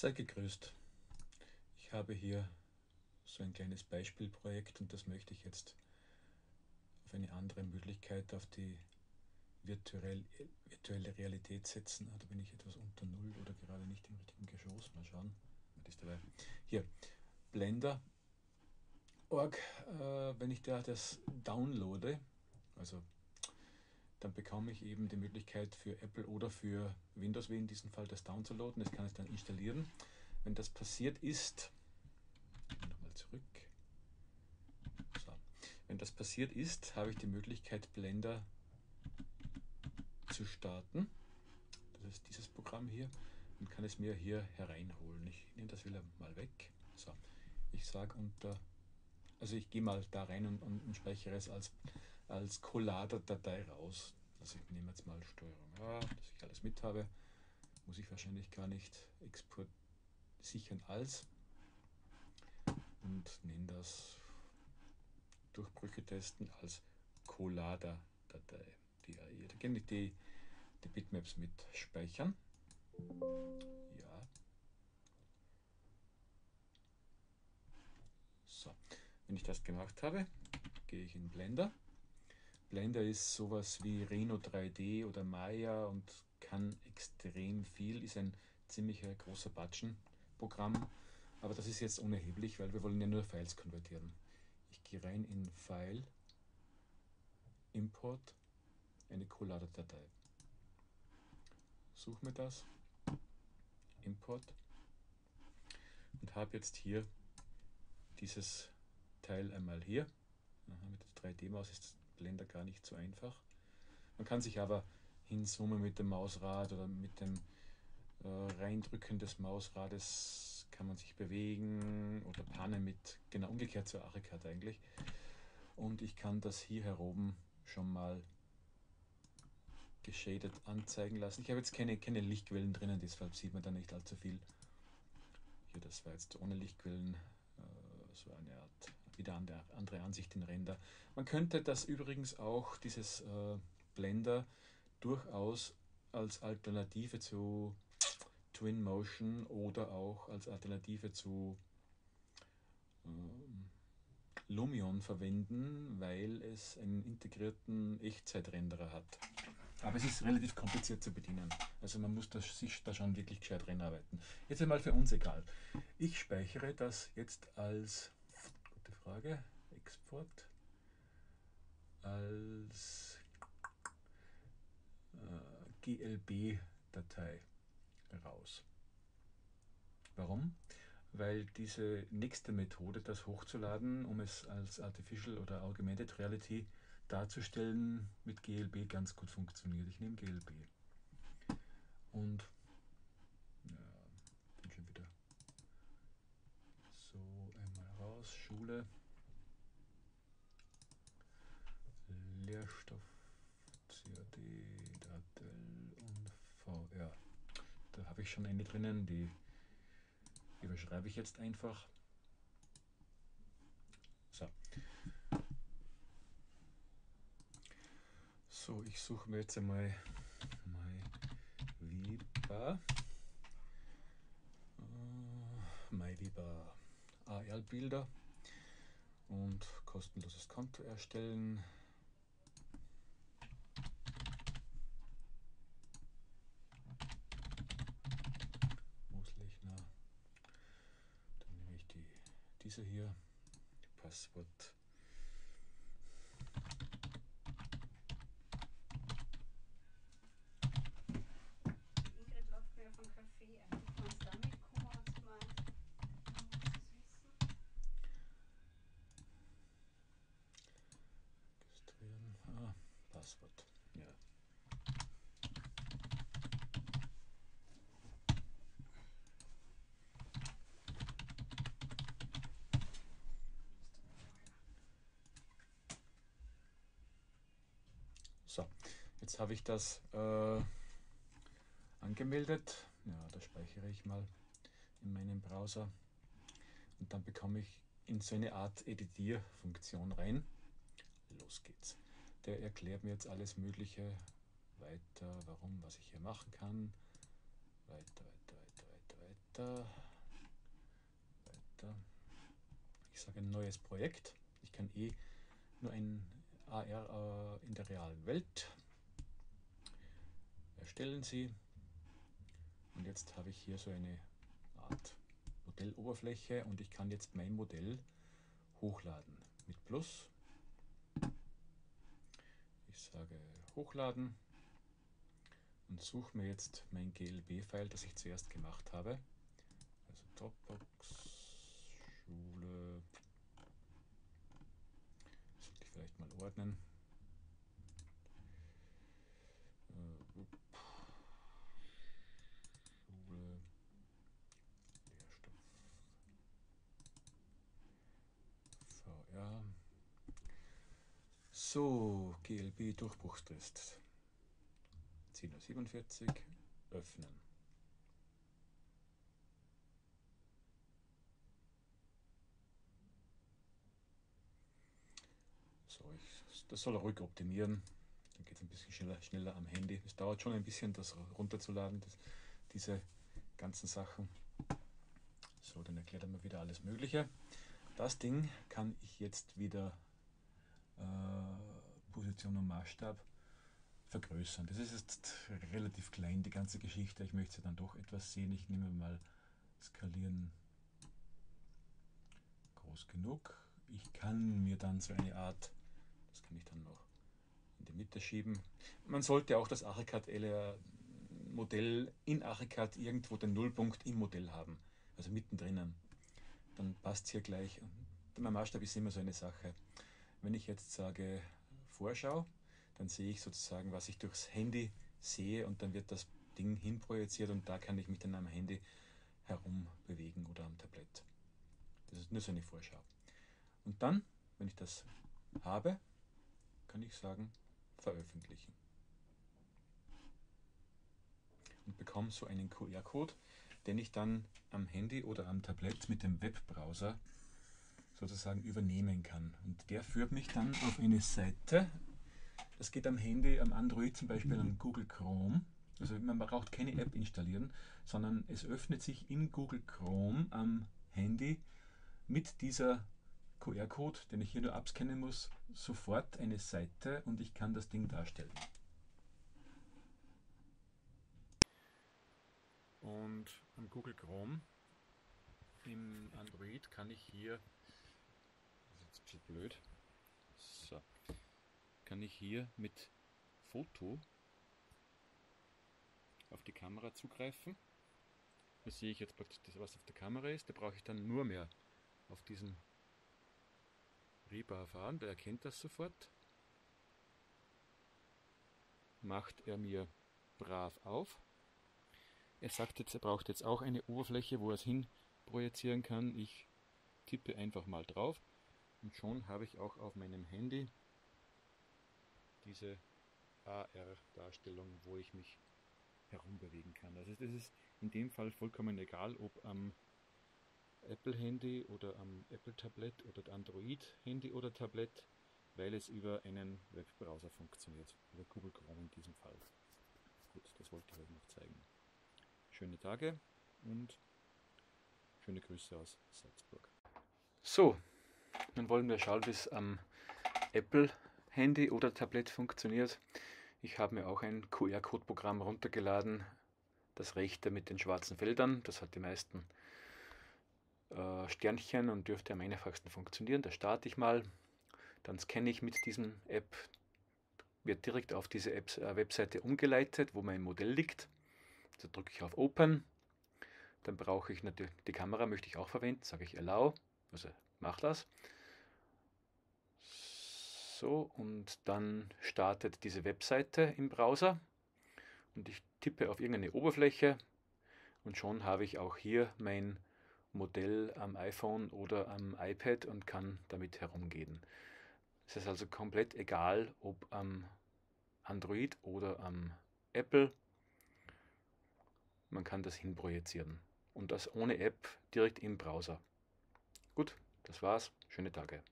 Sei gegrüßt. Ich habe hier so ein kleines Beispielprojekt und das möchte ich jetzt auf eine andere Möglichkeit, auf die virtuell, virtuelle Realität setzen. Ah, da bin ich etwas unter Null oder gerade nicht im richtigen Geschoss. Mal schauen. Was ist dabei? Hier, Blender. Org, äh, wenn ich da das downloade, also dann bekomme ich eben die Möglichkeit für Apple oder für Windows wie in diesem Fall das downzuladen. Das kann ich dann installieren. Wenn das passiert ist, nochmal zurück. So. Wenn das passiert ist, habe ich die Möglichkeit Blender zu starten. Das ist dieses Programm hier und kann es mir hier hereinholen. Ich nehme das wieder mal weg. So, ich sage unter, also ich gehe mal da rein und, und, und speichere es als als Collada-Datei raus. Also ich nehme jetzt mal Steuerung A, dass ich alles mit habe. Muss ich wahrscheinlich gar nicht Export sichern als und nenne das Durchbrüche testen als Collada-Datei. Da kann ich die, die Bitmaps mit speichern. Ja. So, wenn ich das gemacht habe, gehe ich in Blender Blender ist sowas wie Reno 3D oder Maya und kann extrem viel, ist ein ziemlich großer Batschen-Programm, aber das ist jetzt unerheblich, weil wir wollen ja nur Files konvertieren. Ich gehe rein in File, Import, eine Collada-Datei. Suche mir das, Import und habe jetzt hier dieses Teil einmal hier. Aha, mit der 3D-Maus ist Blender gar nicht so einfach. Man kann sich aber hinzoomen mit dem Mausrad oder mit dem äh, Reindrücken des Mausrades kann man sich bewegen oder pannen mit, genau umgekehrt zur Aricad eigentlich. Und ich kann das hier heroben schon mal geschadet anzeigen lassen. Ich habe jetzt keine, keine Lichtquellen drinnen, deshalb sieht man da nicht allzu viel. Hier, das war jetzt ohne Lichtquellen äh, so eine Art wieder eine andere Ansicht in Render. Man könnte das übrigens auch, dieses äh, Blender, durchaus als Alternative zu Twinmotion oder auch als Alternative zu ähm, Lumion verwenden, weil es einen integrierten Echtzeitrenderer hat. Aber es ist relativ kompliziert zu bedienen. Also man muss das, sich da schon wirklich gescheit reinarbeiten. Jetzt einmal für uns egal. Ich speichere das jetzt als Frage. Export als äh, GLB-Datei raus. Warum? Weil diese nächste Methode, das hochzuladen, um es als Artificial oder Augmented Reality darzustellen, mit GLB ganz gut funktioniert. Ich nehme GLB. Und ja, bin schon wieder so, einmal raus, Schule, Lehrstoff, CAD, Datel und VR. Da habe ich schon eine drinnen, die überschreibe ich jetzt einfach. So. So, ich suche mir jetzt einmal MyViba. Uh, MyViba AL-Bilder und kostenloses Konto erstellen. Mooslechner. Dann nehme ich die, diese hier, Passwort. Passwort. Ja. So, jetzt habe ich das äh, angemeldet. Ja, da speichere ich mal in meinem Browser und dann bekomme ich in so eine Art Editierfunktion rein. Los geht's. Der erklärt mir jetzt alles Mögliche weiter, warum, was ich hier machen kann. Weiter, weiter, weiter, weiter, weiter, weiter. Ich sage ein neues Projekt. Ich kann eh nur ein AR äh, in der realen Welt erstellen Sie. Und jetzt habe ich hier so eine Art Modelloberfläche und ich kann jetzt mein Modell hochladen mit Plus. Ich sage hochladen und suche mir jetzt mein GLB-File, das ich zuerst gemacht habe. Also Dropbox, Schule, sollte ich vielleicht mal ordnen. Äh, Schule, Lehrstoff, VR. So, GLB Durchbruchstest. 10.47 Uhr öffnen. So, ich, das soll er ruhig optimieren. Dann geht es ein bisschen schneller, schneller am Handy. Es dauert schon ein bisschen, das runterzuladen, das, diese ganzen Sachen. So, dann erklärt er mir wieder alles Mögliche. Das Ding kann ich jetzt wieder äh, Position und Maßstab vergrößern. Das ist jetzt relativ klein, die ganze Geschichte. Ich möchte sie dann doch etwas sehen. Ich nehme mal skalieren groß genug. Ich kann mir dann so eine Art, das kann ich dann noch in die Mitte schieben. Man sollte auch das Archicad Modell in Archicad irgendwo den Nullpunkt im Modell haben, also mittendrin. Dann passt es hier gleich. Mein Maßstab ist immer so eine Sache. Wenn ich jetzt sage Vorschau, dann sehe ich sozusagen, was ich durchs Handy sehe und dann wird das Ding hinprojiziert und da kann ich mich dann am Handy herum bewegen oder am Tablett. Das ist nur so eine Vorschau. Und dann, wenn ich das habe, kann ich sagen, veröffentlichen. Und bekomme so einen QR-Code, den ich dann am Handy oder am Tablett mit dem Webbrowser sozusagen übernehmen kann. Und der führt mich dann auf eine Seite, das geht am Handy, am Android zum Beispiel mhm. am Google Chrome. Also man braucht keine App installieren, sondern es öffnet sich in Google Chrome am Handy mit dieser QR-Code, den ich hier nur abscannen muss, sofort eine Seite und ich kann das Ding darstellen. Und am Google Chrome im Android kann ich hier, das ist jetzt ein bisschen blöd, so, kann ich hier mit Foto auf die Kamera zugreifen. Da sehe ich jetzt praktisch das, was auf der Kamera ist. Da brauche ich dann nur mehr auf diesen Rebar fahren. Der erkennt das sofort. Macht er mir brav auf. Er sagt jetzt, er braucht jetzt auch eine Oberfläche, wo er es hin projizieren kann. Ich tippe einfach mal drauf und schon habe ich auch auf meinem Handy diese AR-Darstellung, wo ich mich herumbewegen kann. Also das ist in dem Fall vollkommen egal, ob am Apple-Handy oder am Apple-Tablet oder Android-Handy oder Tablet, weil es über einen Webbrowser funktioniert, über Google Chrome in diesem Fall. Gut, das wollte ich euch noch zeigen. Schöne Tage und schöne Grüße aus Salzburg. So, dann wollen wir schauen, wie es am Apple Handy oder Tablet funktioniert. Ich habe mir auch ein QR-Code-Programm runtergeladen, das rechte mit den schwarzen Feldern. Das hat die meisten äh, Sternchen und dürfte am einfachsten funktionieren. Da starte ich mal, dann scanne ich mit diesem App, wird direkt auf diese Apps, äh, Webseite umgeleitet, wo mein Modell liegt. Da drücke ich auf Open. Dann brauche ich natürlich die Kamera, möchte ich auch verwenden, sage ich Allow, also mach das. So, und dann startet diese Webseite im Browser und ich tippe auf irgendeine Oberfläche und schon habe ich auch hier mein Modell am iPhone oder am iPad und kann damit herumgehen. Es ist also komplett egal, ob am Android oder am Apple. Man kann das hinprojizieren und das ohne App direkt im Browser. Gut, das war's. Schöne Tage.